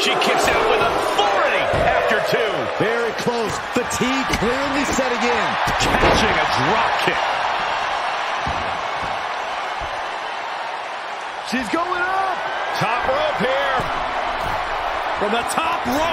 She kicks out with authority after two. Very close. Fatigue clearly setting in. Catching a drop kick. She's going up. Top rope here. From the top rope.